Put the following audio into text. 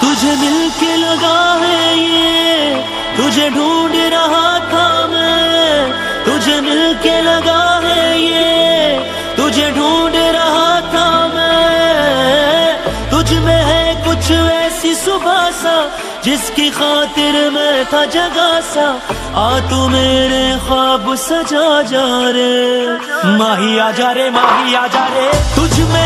तुझे मिल के लगा है ये, तुझे ढूंढ रहा था मैं। तुझे मिल के लगा है ये, तुझे ढूंढ रहा था मैं। तुझ में है सुबह सा, जिसकी खातिर मैं था जगा सा। आ तू मेरे ख्वाब सजा जा रे। माही आ जा रे, माही आ जा रे। तुझ में